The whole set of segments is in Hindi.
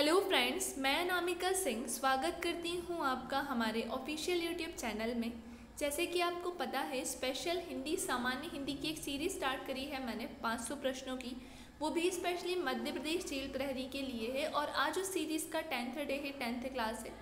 हेलो फ्रेंड्स, मैं नामिका सिंह स्वागत करती हूँ आपका हमारे ऑफिशियल यूट्यूब चैनल में। जैसे कि आपको पता है स्पेशल हिंदी, सामान्य हिंदी की एक सीरीज़ स्टार्ट करी है मैंने 500 प्रश्नों की। वो भी स्पेशली मध्य प्रदेश जेल प्रहरी के लिए है और आज उस सीरीज़ का टेंथ डे है टेंथ क्लास है।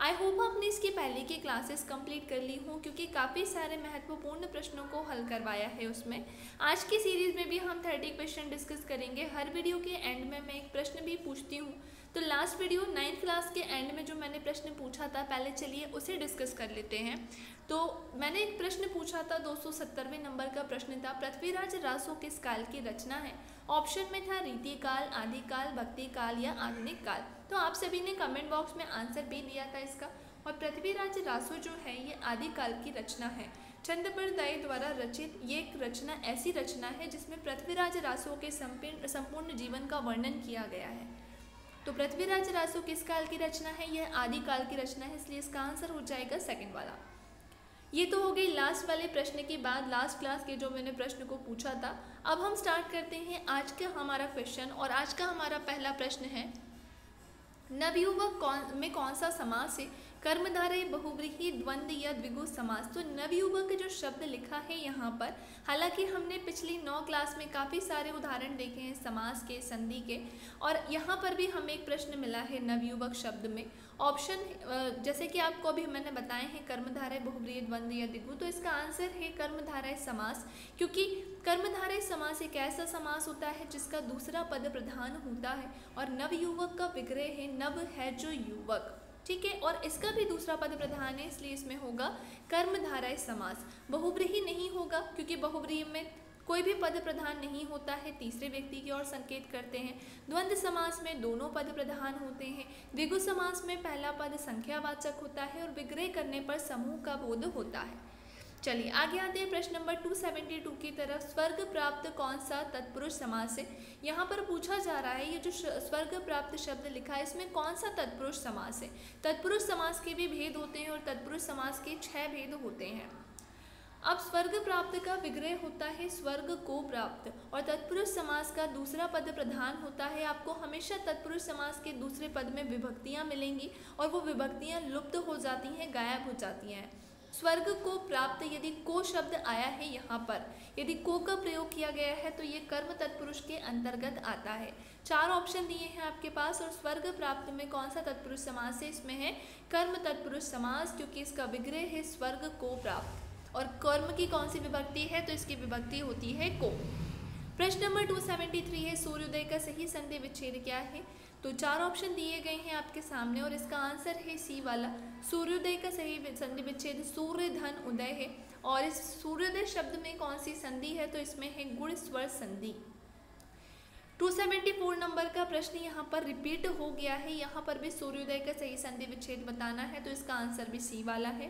आई होप आपने इसकी पहले की क्लासेस कंप्लीट कर ली हूँ, क्योंकि काफ़ी सारे महत्वपूर्ण प्रश्नों को हल करवाया है उसमें। आज की सीरीज़ में भी हम थर्टी क्वेश्चन डिस्कस करेंगे। हर वीडियो के एंड में मैं एक प्रश्न भी पूछती हूँ तो लास्ट वीडियो नाइन्थ क्लास के एंड में जो मैंने प्रश्न पूछा था, पहले चलिए उसे डिस्कस कर लेते हैं। तो मैंने एक प्रश्न पूछा था, दो नंबर का प्रश्न था, पृथ्वीराज रासो किस काल की रचना है? ऑप्शन में था रीति काल, आदि काल, भक्ति काल या आधुनिक काल। तो आप सभी ने कमेंट बॉक्स में आंसर भी दिया था इसका। और पृथ्वीराज रासो जो है, ये आदि काल की रचना है। चंद्रप्रदायी द्वारा रचित ये एक रचना, ऐसी रचना है जिसमें पृथ्वीराज रासो के संपूर्ण जीवन का वर्णन किया गया है। तो पृथ्वीराज रासो किस काल की रचना है? यह आदि काल की रचना है, इसलिए इसका आंसर हो जाएगा सेकंड वाला। ये तो हो गई लास्ट वाले प्रश्न के बाद लास्ट क्लास के जो मैंने प्रश्न को पूछा था। अब हम स्टार्ट करते हैं आज का हमारा क्वेश्चन और आज का हमारा पहला प्रश्न है, नवयुवक कौन, में कौन सा समाज है कर्मधारय बहुव्रीही द्वंद या द्विगु समास। तो नवयुवक जो शब्द लिखा है यहाँ पर, हालाँकि हमने पिछली नौ क्लास में काफ़ी सारे उदाहरण देखे हैं समास के, संधि के, और यहाँ पर भी हमें एक प्रश्न मिला है नवयुवक शब्द में। ऑप्शन जैसे कि आपको अभी मैंने बताए हैं कर्मधारय बहुव्रीय द्वंद या द्विगु तो इसका आंसर है कर्मधारय समास, क्योंकि कर्मधारय समास एक ऐसा समास होता है जिसका दूसरा पद प्रधान होता है, और नवयुवक का विग्रह है नव है जो युवक। ठीक है? और इसका भी दूसरा पद प्रधान है, इसलिए इसमें होगा कर्मधारय समास। बहुब्रीही नहीं होगा, क्योंकि बहुब्रीही में कोई भी पद प्रधान नहीं होता है। तीसरे व्यक्ति की ओर संकेत करते हैं। द्वंद्व समास में दोनों पद प्रधान होते हैं। द्विगु समास में पहला पद संख्यावाचक होता है और विग्रह करने पर समूह का बोध होता है। चलिए आगे आते हैं प्रश्न नंबर 272 की तरफ़। स्वर्ग प्राप्त कौन सा तत्पुरुष समास है यहाँ पर पूछा जा रहा है, ये जो स्वर्ग प्राप्त शब्द लिखा है, इसमें कौन सा तत्पुरुष समास है तत्पुरुष समास के भी भेद होते हैं और तत्पुरुष समास के छह भेद होते हैं। अब स्वर्ग प्राप्त का विग्रह होता है स्वर्ग को प्राप्त और तत्पुरुष समास का दूसरा पद प्रधान होता है। आपको हमेशा तत्पुरुष समास के दूसरे पद में विभक्तियाँ मिलेंगी और वो विभक्तियाँ लुप्त हो जाती हैं, गायब हो जाती हैं। स्वर्ग को प्राप्त यदि को शब्द आया है यहाँ पर, यदि को का प्रयोग किया गया है तो ये कर्म तत्पुरुष के अंतर्गत आता है। चार ऑप्शन दिए हैं आपके पास और स्वर्ग प्राप्त में कौन सा तत्पुरुष समास है? इसमें है कर्म तत्पुरुष समास, क्योंकि इसका विग्रह है स्वर्ग को प्राप्त। और कर्म की कौन सी विभक्ति है? तो इसकी विभक्ति होती है को। प्रश्न नंबर 273 है, सूर्योदय का सही संधि विच्छेद क्या है? तो चार ऑप्शन दिए गए हैं आपके सामने और इसका आंसर है सी वाला। सूर्योदय का सही संधि विच्छेद, सूर्य धन उदय है। और इस सूर्योदय शब्द में कौन सी संधि है? तो इसमें है गुण स्वर संधि। 274 नंबर का प्रश्न यहाँ पर रिपीट हो गया है। यहाँ पर भी सूर्योदय का सही संधि विच्छेद बताना है तो इसका आंसर भी सी वाला है।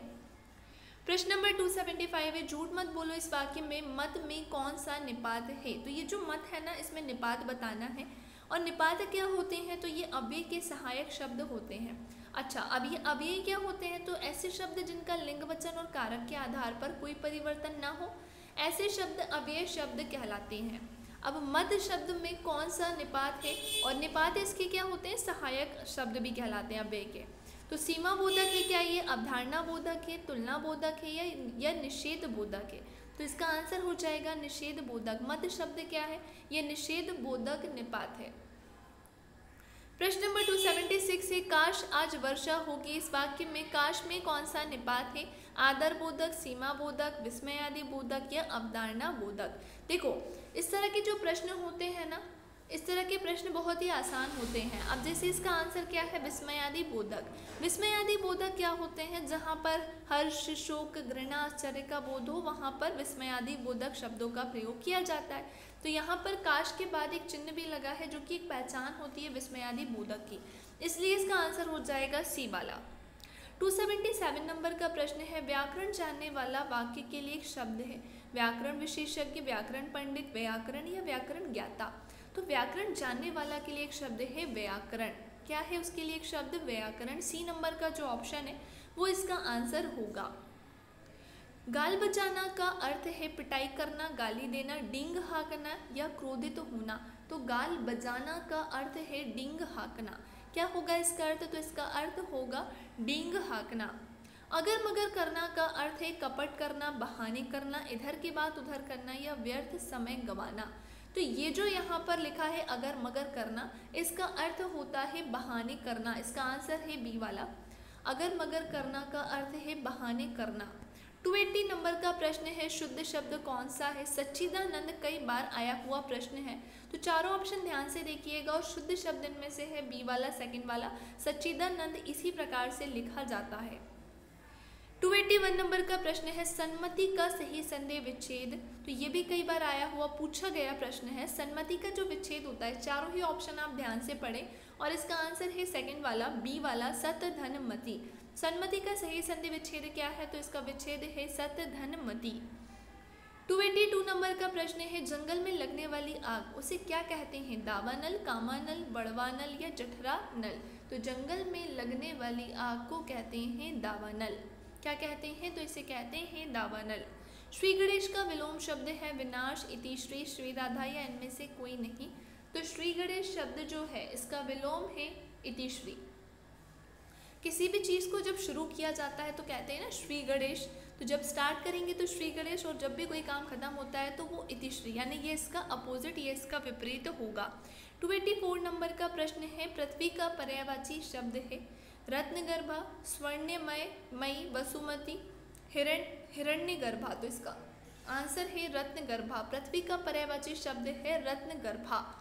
प्रश्न नंबर 275 है। झूठ मत बोलो इस वाक्य में, मत में कौन सा निपात है? तो ये जो मत है ना, इसमें निपात बताना है। और निपात क्या होते हैं? तो ये अव्यय के सहायक शब्द होते हैं। अच्छा अब ये अव्यय क्या होते हैं? तो ऐसे शब्द जिनका लिंग वचन और कारक के आधार पर कोई परिवर्तन ना हो, ऐसे शब्द अव्यय शब्द कहलाते हैं। अब मद शब्द में कौन सा निपात है? और निपात इसके क्या होते हैं? सहायक शब्द भी कहलाते हैं अव्यय के। तो सीमा बोधक है क्या ये? अवधारणा बोधक है, तुलना बोधक है या या निषेध बोधक है? तो इसका आंसर हो जाएगा निषेध बोधक। मत शब्द क्या है? यह निषेध बोधक निपात है। प्रश्न नंबर टू सेवेंटी सिक्स है, काश आज वर्षा होगी। इस वाक्य में काश में कौन सा निपात है? आदर बोधक सीमा बोधक विस्मय आदि बोधक या अवधारणा बोधक देखो, इस तरह के जो प्रश्न होते हैं ना इस तरह के प्रश्न बहुत ही आसान होते हैं। अब जैसे इसका आंसर क्या है? विस्मयादि बोधक। विस्मयादि बोधक क्या होते हैं? जहाँ पर हर्ष, शोक, घृणा, आश्चर्य का बोध हो, वहाँ पर विस्मयादि बोधक शब्दों का प्रयोग किया जाता है। तो यहाँ पर काश के बाद एक चिन्ह भी लगा है, जो कि एक पहचान होती है विस्मयादि बोधक की। इसलिए इसका आंसर हो जाएगा सी वाला 277 नंबर का प्रश्न है, व्याकरण जानने वाला वाक्य के लिए एक शब्द है। व्याकरण विशेषज्ञ, व्याकरण पंडित, व्याकरण या व्याकरण ज्ञाता। तो व्याकरण जानने वाला के लिए एक शब्द है व्याकरण। क्या है उसके लिए एक शब्द? व्याकरण। सी नंबर का जो ऑप्शन है, वो इसका आंसर होगा। गाल बजाना का अर्थ है पिटाई करना, गाली देना, डिंग हाकना या क्रोधित होना। तो गाल बजाना का अर्थ है डिंग हाकना। क्या होगा इसका अर्थ? तो इसका अर्थ होगा डिंग हाकना। अगर मगर करना का अर्थ है कपट करना, बहाने करना, इधर की बात उधर करना या व्यर्थ समय गवाना। तो ये जो यहाँ पर लिखा है अगर मगर करना, इसका अर्थ होता है बहाने करना, इसका आंसर है बी वाला। अगर मगर करना का अर्थ है बहाने करना। 280 नंबर का प्रश्न है, शुद्ध शब्द कौन सा है? सच्चिदानंद कई बार आया हुआ प्रश्न है। तो चारों ऑप्शन ध्यान से देखिएगा और शुद्ध शब्द इनमें से है बी वाला सेकंड वाला। सच्चिदानंद इसी प्रकार से लिखा जाता है। 281 नंबर का प्रश्न है, सन्मति का सही संदेह विच्छेद। तो ये भी कई बार आया हुआ, पूछा गया प्रश्न है, सन्मति का जो विच्छेद होता है, चारों ही ऑप्शन आप ध्यान से पढ़ें, और इसका आंसर है सेकंड वाला बी वाला सत धन मति सन्मति का सही संधि विच्छेद क्या है? तो इसका विच्छेद है सत धन मति 282 नंबर का प्रश्न है, जंगल में लगने वाली आग, उसे क्या कहते हैं? दावा नल, कामा नल, बड़वा नल या जठरा नल। तो जंगल में लगने वाली आग को कहते हैं दावा नल। क्या कहते हैं? तो इसे कहते हैं दावानल। श्री गणेश का विलोम शब्द है विनाश, इति श्री श्री राधा, या इनमें से कोई नहीं। तो श्री गणेश शब्द जो है, इसका विलोम है इति श्री। किसी भी चीज़ को जब शुरू किया जाता है तो कहते हैं ना श्री गणेश। तो जब स्टार्ट करेंगे तो श्री गणेश, और जब भी कोई काम खत्म होता है तो वो इतिश्री यानी ये इसका अपोजिट ये इसका विपरीत होगा। टू एटी फोर नंबर का प्रश्न है, पृथ्वी का पर्यावाची शब्द है। रत्नगर्भा, स्वर्णमय मई वसुमती, हिरण, हिरण्यगर्भा। तो इसका आंसर है रत्नगर्भा। पृथ्वी का पर्यावाची शब्द है रत्नगर्भा।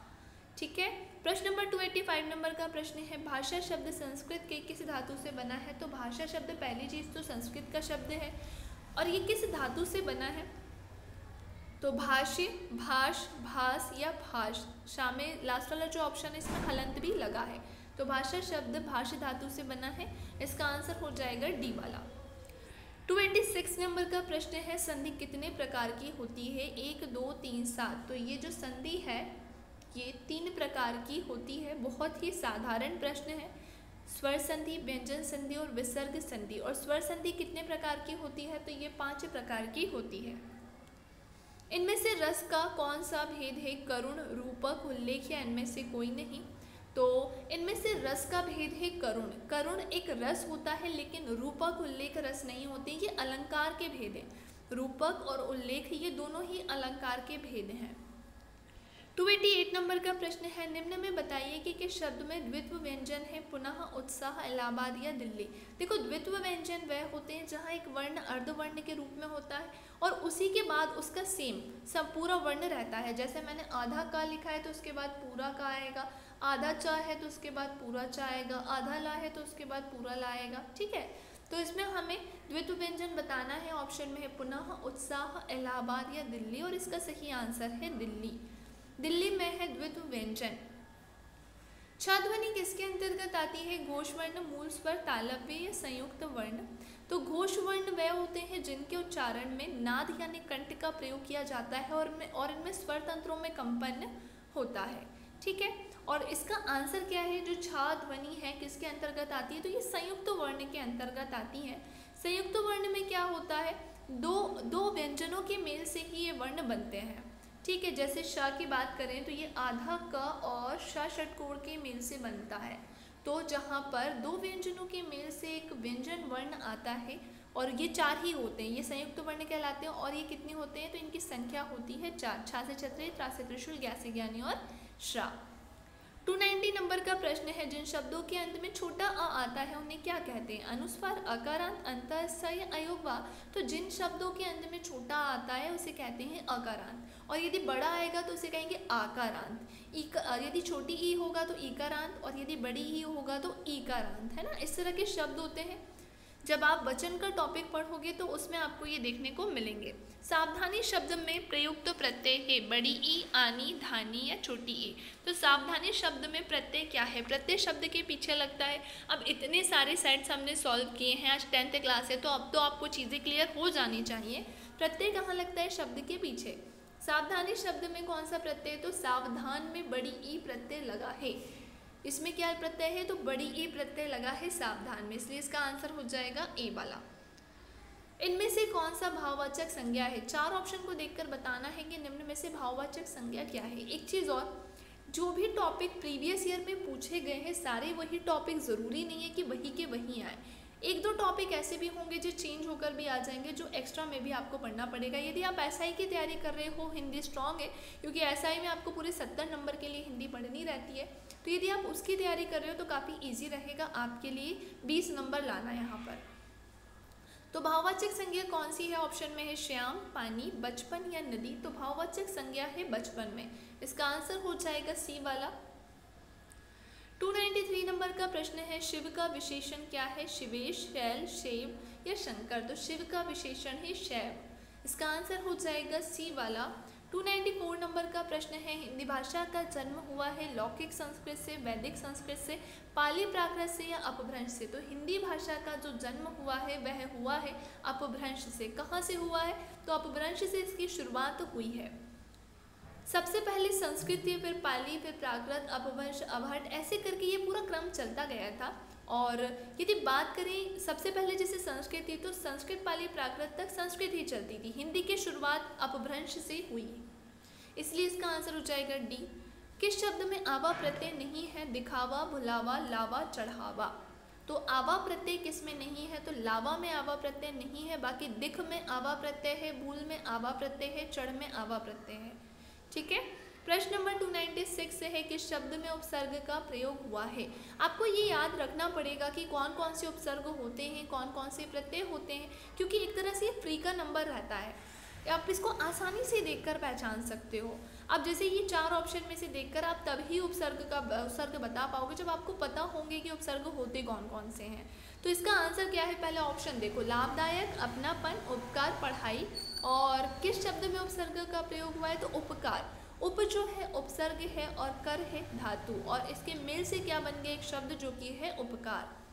ठीक है? प्रश्न नंबर 285 नंबर का प्रश्न है, भाषा शब्द संस्कृत के किस धातु से बना है? तो भाषा शब्द पहली चीज़ तो संस्कृत का शब्द है। और ये किस धातु से बना है? तो भाष्य, भाष, भास या भाष। शामिल लास्ट वाला जो ऑप्शन है, इसमें हलंत भी लगा है। तो भाषा शब्द भाष्य धातु से बना है। इसका आंसर हो जाएगा डी वाला। 286 नंबर का प्रश्न है, संधि कितने प्रकार की होती है? एक, दो, तीन, सात। तो ये जो संधि है, ये तीन प्रकार की होती है। बहुत ही साधारण प्रश्न है। स्वर संधि, व्यंजन संधि और विसर्ग संधि। और स्वर संधि कितने प्रकार की होती है? तो ये पाँच प्रकार की होती है। इनमें से रस का कौन सा भेद है? करुण, रूपक, उल्लेख या इनमें से कोई नहीं। तो इनमें से रस का भेद है करुण। करुण एक रस होता है, लेकिन रूपक उल्लेख रस नहीं होते, ये अलंकार के भेद हैं। रूपक और उल्लेख, ये दोनों ही अलंकार के भेद हैं। 288 नंबर का प्रश्न है, निम्न में बताइए कि किस शब्द में द्वित्व व्यंजन है? पुनः उत्साह, इलाहाबाद या दिल्ली? देखो, द्वित्व व्यंजन वह होते हैं जहाँ एक वर्ण अर्धवर्ण के रूप में होता है और उसी के बाद उसका सेम सब पूरा वर्ण रहता है। जैसे मैंने आधा का लिखा है तो उसके बाद पूरा का आएगा। आधा चा है तो उसके बाद पूरा चा आएगा, आधा ला है तो उसके बाद पूरा ला आएगा, ठीक है? तो इसमें हमें द्वित्व व्यंजन बताना है ऑप्शन में है पुनः, उत्साह, इलाहाबाद या दिल्ली, और इसका सही आंसर है दिल्ली। दिल्ली में है द्वित्व व्यंजन छाध्वनि किसके अंतर्गत आती है? घोष वर्ण मूल स्वर, तालव्य या संयुक्त वर्ण। तो घोष वर्ण वह होते हैं जिनके उच्चारण में नाद यानी कंठ का प्रयोग किया जाता है, और में, और इनमें स्वर तंत्रों में कंपन होता है। ठीक है? और इसका आंसर क्या है? जो छा ध्वनि है, किसके अंतर्गत आती है? तो ये संयुक्त वर्ण के अंतर्गत आती है। संयुक्त वर्ण में क्या होता है? दो दो व्यंजनों के मेल से ही ये वर्ण बनते हैं। ठीक है? जैसे शाह की बात करें तो ये आधा क और शाह षटकोण के मेल से बनता है। तो जहाँ पर दो व्यंजनों के मेल से एक व्यंजन वर्ण आता है, और ये चार ही होते हैं, ये संयुक्त वर्ण कहलाते हैं, और ये कितने होते हैं? तो इनकी संख्या होती है चार छा से छत्री त्रा से त्रिशूल ज्ञा से ज्ञानी और श्रा 290 नंबर का प्रश्न है, जिन शब्दों के अंत में छोटा अ आता है, उन्हें क्या कहते हैं? अनुस्वार, अकारांत अंत या अयोगवा। तो जिन शब्दों के अंत में छोटा आता है, उसे कहते हैं अकारांत। और यदि बड़ा आएगा तो उसे कहेंगे आकारांत। यदि छोटी ई होगा तो ईकारांत और यदि बड़ी ई होगा तो ईकारांत है ना? इस तरह के शब्द होते हैं। जब आप वचन का टॉपिक पढ़ोगे तो उसमें आपको ये देखने को मिलेंगे। सावधानी शब्द में प्रयुक्त तो प्रत्यय है, बड़ी ई, आनी, धानी या छोटी ई। तो सावधानी शब्द में प्रत्यय क्या है? प्रत्यय शब्द के पीछे लगता है, अब इतने सारे सेट्स हमने सॉल्व किए हैं, आज टेंथ क्लास है तो अब तो आपको चीज़ें क्लियर हो जानी चाहिए। प्रत्यय कहाँ लगता है? शब्द के पीछे। सावधानी शब्द में कौन सा प्रत्यय? तो सावधान में बड़ी ई प्रत्यय लगा है। इसमें क्या प्रत्यय है? तो बड़ी ए प्रत्यय लगा है सावधान में, इसलिए इसका आंसर हो जाएगा ए वाला। इनमें से कौन सा भाववाचक संज्ञा है? चार ऑप्शन को देखकर बताना है कि निम्न में से भाववाचक संज्ञा क्या है। एक चीज़ और, जो भी टॉपिक प्रीवियस ईयर में पूछे गए हैं, सारे वही टॉपिक ज़रूरी नहीं है कि वही के वही आए। एक दो टॉपिक ऐसे भी होंगे जो चेंज होकर भी आ जाएँगे, जो एक्स्ट्रा में भी आपको पढ़ना पड़ेगा। यदि आप एसआई की तैयारी कर रहे हो, हिंदी स्ट्रांग है, क्योंकि एसआई में आपको पूरे सत्तर नंबर के लिए हिंदी पढ़नी रहती है तो यदि आप उसकी तैयारी कर रहे हो तो काफ़ी ईजी रहेगा आपके लिए बीस नंबर लाना यहाँ पर। तो भाववाचक संज्ञा कौन सी है ऑप्शन में है श्याम, पानी, बचपन या नदी? तो भाववाचक संज्ञा है बचपन में। इसका आंसर हो जाएगा सी वाला। 293 नंबर का प्रश्न है, शिव का विशेषण क्या है? शिवेश, शैल, शिव या शंकर? तो शिव का विशेषण है शैव। इसका आंसर हो जाएगा सी वाला। 294 नंबर का प्रश्न है, हिंदी भाषा का जन्म हुआ है लौकिक संस्कृत से, वैदिक संस्कृत से, पाली प्राकृत से या अपभ्रंश से? तो हिंदी भाषा का जो जन्म हुआ है, वह हुआ है अपभ्रंश से। कहाँ से हुआ है? तो अपभ्रंश से इसकी शुरुआत हुई है। सबसे पहले संस्कृत, फिर पाली, फिर प्राकृत, अपभ्रंश, अभट, ऐसे करके ये पूरा क्रम चलता गया था। और यदि बात करें, सबसे पहले जैसे संस्कृत थी तो संस्कृत पाली प्राकृत तक संस्कृत ही चलती थी। हिंदी की शुरुआत अपभ्रंश से हुई। इसलिए इसका आंसर हो जाएगा डी। किस शब्द में आवा प्रत्यय नहीं है, दिखावा, भुलावा, लावा, चढ़ावा? तो आवा प्रत्यय किसमें नहीं है? तो लावा में आवा प्रत्यय नहीं है, बाकी दिख में आवा प्रत्यय है, भूल में आवा प्रत्यय है, चढ़ में आवा प्रत्यय है। ठीक है? प्रश्न नंबर 296 से है कि शब्द में उपसर्ग का प्रयोग हुआ है। आपको ये याद रखना पड़ेगा कि कौन कौन से उपसर्ग होते हैं कौन कौन से प्रत्यय होते हैं, क्योंकि एक तरह से फ्री का नंबर रहता है। आप इसको आसानी से देखकर पहचान सकते हो। अब जैसे ये चार ऑप्शन में से देखकर आप तभी उपसर्ग का उपसर्ग बता पाओगे जब आपको पता होंगे कि उपसर्ग होते कौन कौन से हैं। तो इसका आंसर क्या है? पहला ऑप्शन देखो, लाभदायक, अपनापन, उपकार, पढ़ाई और किस शब्द में उपसर्ग का प्रयोग हुआ है? तो उपकार। उप जो है, उपसर्ग है और कर है धातु। और इसके मेल से क्या बन गया एक शब्द जो कि है उपकार?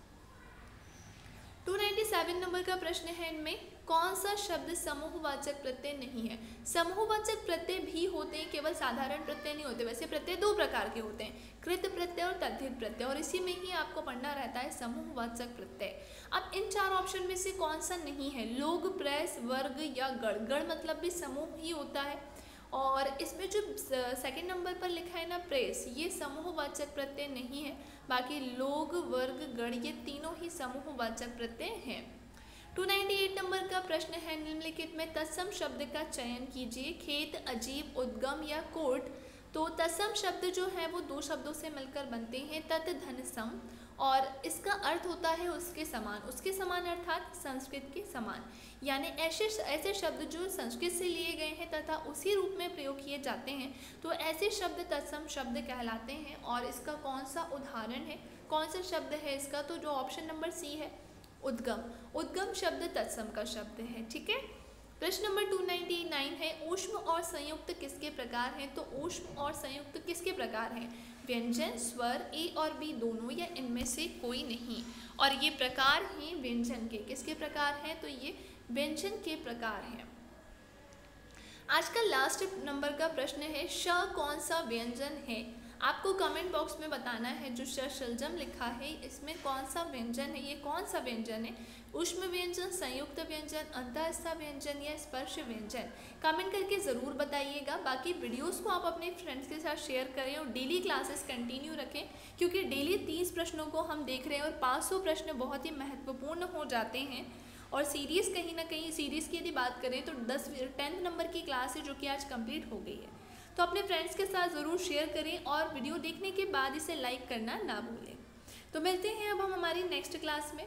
297 नंबर का प्रश्न है इनमें, कौन सा शब्द समूहवाचक प्रत्यय नहीं है? समूहवाचक प्रत्यय भी होते हैं, केवल साधारण प्रत्यय नहीं होते, वैसे प्रत्यय दो प्रकार के होते हैं, कृत प्रत्यय और तद्धित प्रत्यय, और इसी में ही आपको पढ़ना रहता है समूहवाचक प्रत्यय। अब इन चार ऑप्शन में से कौन सा नहीं है? लोग, प्रेस, वर्ग या गढ़ गढ़ मतलब भी समूह ही होता है। और इसमें जो सेकंड नंबर पर लिखा है ना प्रेस ये समूहवाचक प्रत्यय नहीं है, बाकी लोग, वर्ग, गण, ये तीनों ही समूहवाचक प्रत्यय हैं। 298 नंबर का प्रश्न है, निम्नलिखित में, तत्सम शब्द का चयन कीजिए, खेत, अजीब, उद्गम या कोट तो तत्सम शब्द जो है वो दो शब्दों से मिलकर बनते हैं, तत् धन सम और इसका अर्थ होता है उसके समान। उसके समान अर्थात संस्कृत के समान। यानी ऐसे ऐसे शब्द जो संस्कृत से लिए गए हैं तथा उसी रूप में प्रयोग किए जाते हैं तो ऐसे शब्द तत्सम शब्द कहलाते हैं। और इसका कौन सा उदाहरण है? कौन सा शब्द है इसका? तो जो ऑप्शन नंबर सी है, उद्गम। उद्गम शब्द तत्सम का शब्द है, ठीक है? प्रश्न नंबर 299 है, ऊष्म और संयुक्त किसके प्रकार हैं? तो ऊष्म और संयुक्त किसके प्रकार हैं? व्यंजन, स्वर, ए और बी दोनों या इनमें से कोई नहीं। और ये प्रकार हैं व्यंजन के। किसके प्रकार हैं? तो ये व्यंजन के प्रकार हैं। आज का लास्ट नंबर का प्रश्न है, श कौन सा व्यंजन है? आपको कमेंट बॉक्स में बताना है जो शलजम लिखा है, इसमें कौन सा व्यंजन है? ये कौन सा व्यंजन है? उष्म व्यंजन संयुक्त व्यंजन, अंतस्था व्यंजन या स्पर्श व्यंजन। कमेंट करके ज़रूर बताइएगा। बाकी वीडियोस को आप अपने फ्रेंड्स के साथ शेयर करें और डेली क्लासेस कंटिन्यू रखें, क्योंकि डेली तीस प्रश्नों को हम देख रहे हैं और पाँच सौ प्रश्न बहुत ही महत्वपूर्ण हो जाते हैं। और सीरीज़ कहीं ना कहीं सीरीज़ की यदि बात करें तो दस टेंथ नंबर की क्लास है जो कि आज कंप्लीट हो गई है। तो अपने फ्रेंड्स के साथ ज़रूर शेयर करें और वीडियो देखने के बाद इसे लाइक करना ना भूलें। तो मिलते हैं अब हम हमारी नेक्स्ट क्लास में।